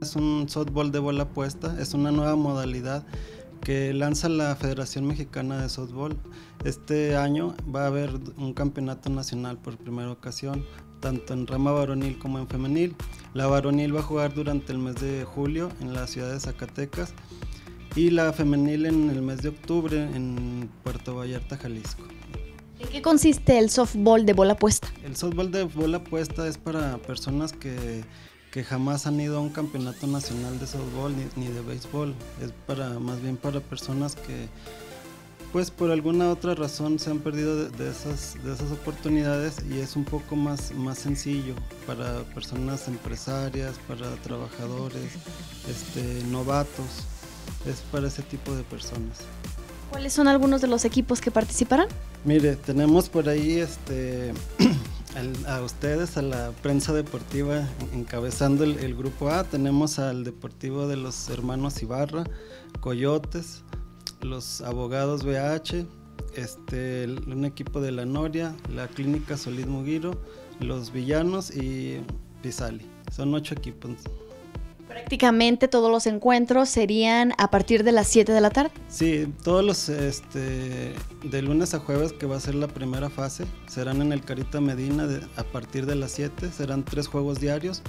Es un softball de bola puesta, es una nueva modalidad que lanza la Federación Mexicana de Softball. Este año va a haber un campeonato nacional por primera ocasión, tanto en rama varonil como en femenil. La varonil va a jugar durante el mes de julio en la ciudad de Zacatecas y la femenil en el mes de octubre en Puerto Vallarta, Jalisco. ¿En qué consiste el softball de bola puesta? El softball de bola puesta es para personas que, que jamás han ido a un campeonato nacional de softball ni, ni de béisbol. Es para más bien para personas que pues por alguna otra razón se han perdido de, de esas, de esas oportunidades y es un poco más, más sencillo para personas empresarias, para trabajadores, este, novatos. Es para ese tipo de personas. ¿Cuáles son algunos de los equipos que participarán? Mire, tenemos por ahí este, a ustedes, a la prensa deportiva encabezando el, grupo A. Tenemos al Deportivo de los Hermanos Ibarra, Coyotes, los Abogados BH, este, un equipo de la Noria, la Clínica Solís Mugiro, los Villanos y Pisali. Son ocho equipos. Prácticamente todos los encuentros serían a partir de las 7 de la tarde. Sí, todos los este, de lunes a jueves, que va a ser la primera fase, serán en el Carita Medina a partir de las 7, serán tres juegos diarios